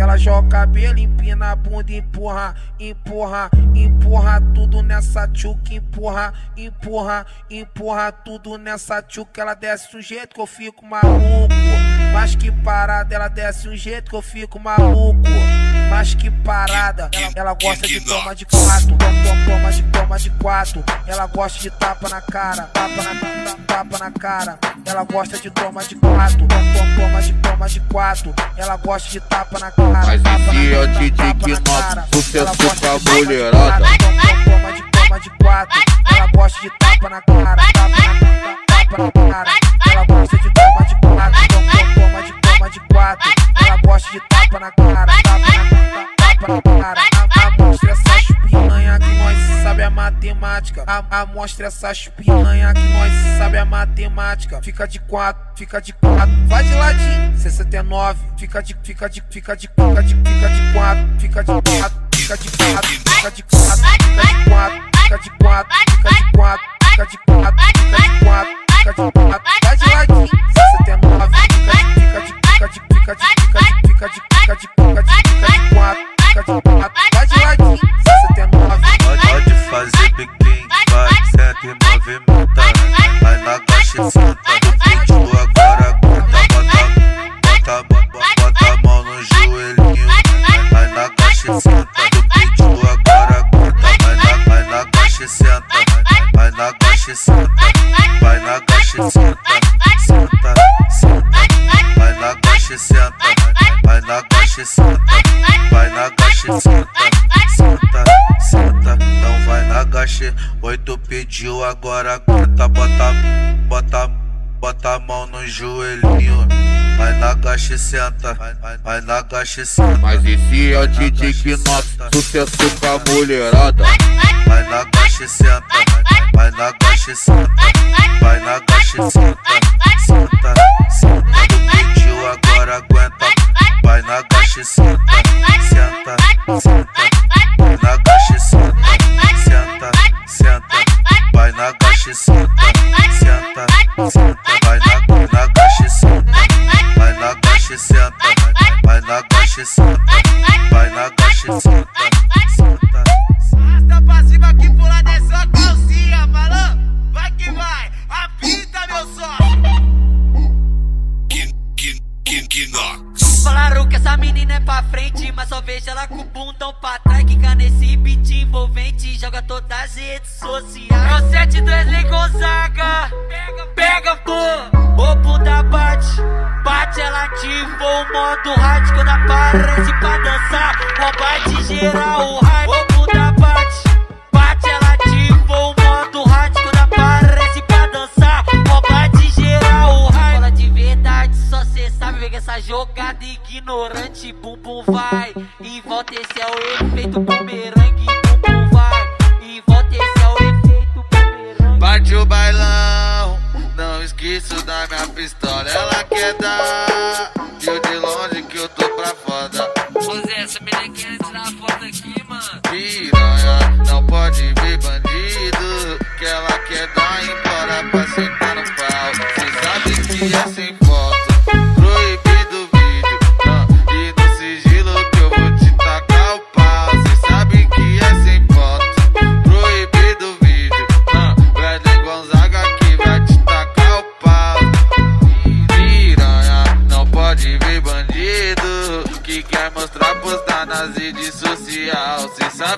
ela joga cabelo, empina a bunda, empurra, empurra, empurra tudo nessa tchuca, empurra, empurra, empurra tudo nessa tchuca. Ela desce um jeito que eu fico maluco. Mas que parada, ela desce um jeito que eu fico maluco. Mas que parada, ela, ela gosta de toma de quatro, toma, toma de toma de quatro. Ela gosta de tapa na cara, tapa na tapa na cara. Ela gosta de toma de quatro, toma, toma de toma de quatro. Ela gosta de tapa na cara, Mas esse é o tapa que cara. sucesso pra de toma de mulherada. toma, de toma de quatro. Ela gosta de tapa na cara, tapa na tapa na cara. Ela gosta de toma de quatro, toma de toma de quatro. Ela gosta de tapa na cara, matemática. A, mostra essas piranha que nós sabe a matemática. Fica de quatro, fica de quatro, vai de ladinho. 69, fica de, fica de, fica de, fica de, fica de quatro, fica de quatro, fica de quatro, fica de quatro, fica de quatro, fica de quatro, fica de quatro, fica de quatro, fica de quatro, fica de quatro, Oito pediu agora, canta, bota, bota, bota a mão no joelhinho. Vai na caixa e senta. Vai, na caixa e senta. Mas esse é o Didi que nota sucesso pra mulherada. Vai na caixa e senta, vai na caixa e senta, vai na caixa e senta, senta, senta. Pediu agora aguenta, vai na caixa e senta, senta. Vai na, vai na caixa e senta, vai na caixa e senta, vai na caixa e senta, vai na caixa e senta, senta. Arrasta pra cima que pula dessa calcinha, falou? Vai que vai, apita meu som. Falaram que essa menina é pra frente, mas só vejo ela com o bundão pra trás. Quica nesse beat envolvente, joga todas as redes sociais. É o 72 Lei Gonzaga, pega, pô. O bunda bate, bate, ela ativou o modo hard quando aparece pra dançar. Rouba de geral minha pistola. Ela quer dar, eu de longe que eu tô pra foda. Ô Zé, essa menina quer tirar a foto aqui, mano. Piranha, não pode ver bandido. Que ela quer dar embora pra sentar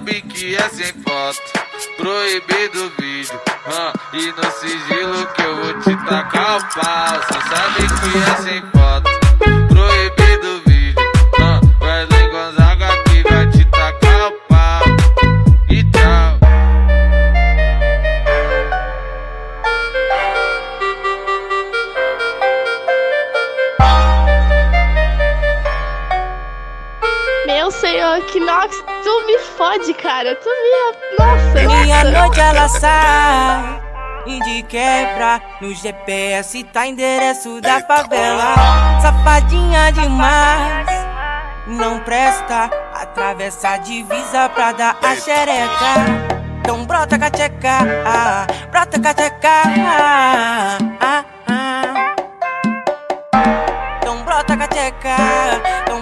sabe que é sem foto, proibido o vídeo. ah, e no sigilo que eu vou te tacar o pau. Cê sabe que é sem foto, meu senhor, que Knox, tu me fode, cara. Tu me. Nossa, Minha nossa. noite ela sai. E de quebra, no GPS tá endereço da favela. Safadinha demais, não presta. Atravessa a divisa pra dar a xereca. Então brota com a tcheca, brota com a tcheca. Então brota com a tcheca, então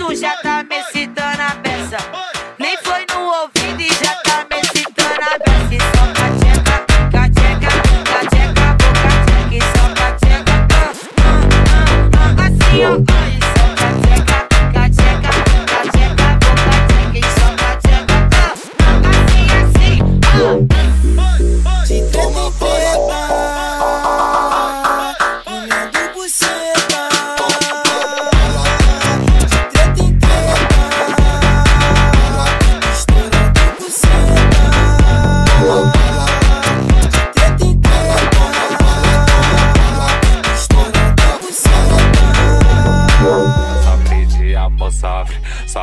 tudo já tá me citando a peça.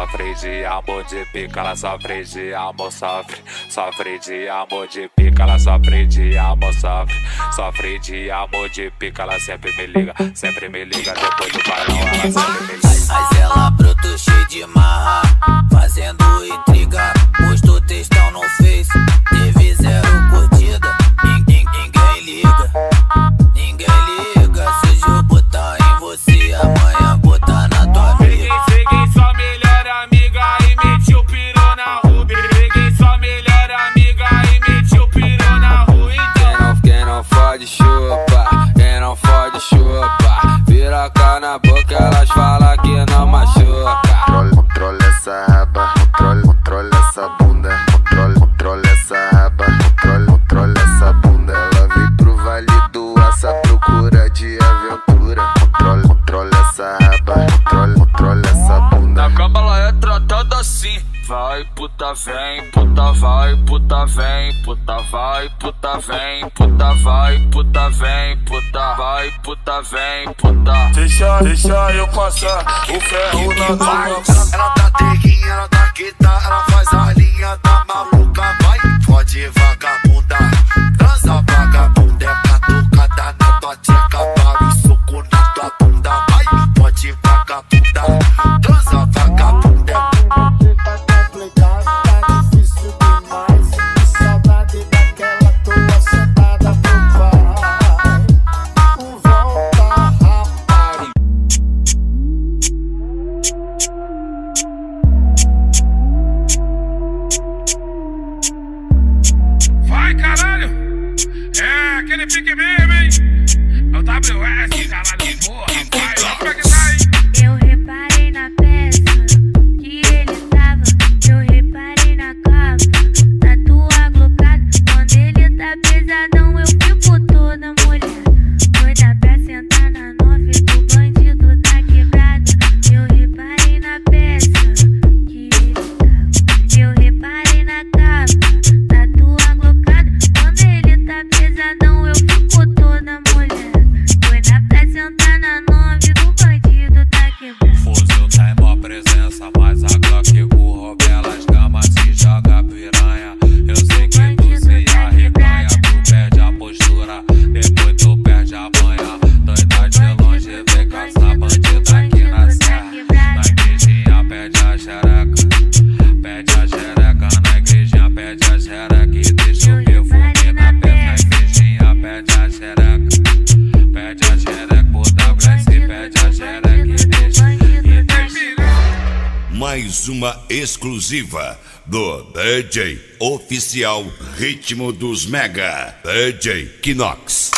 sofre de amor de pica, ela sofre de amor, sofre, sofre de amor de pica, ela sofre de amor, sofre, sofre de amor de pica, ela sempre me liga, sempre me liga depois do balão, ela sempre me liga. Mas ela broto cheio de marra, fazendo intriga, postou textão no Facebook. puta vem, puta vai, puta vem, puta vai, puta vem, puta vai, puta vem, puta vai, puta vem, puta. Deixa, deixa eu passar o ferro na tua. Ela tá tequinha, ela tá Aquele pique mesmo, hein? É o WS, caralho, porra, rapaz, como é que tá, hein? exclusiva do DJ Oficial Ritmo dos Mega, DJ Kinox.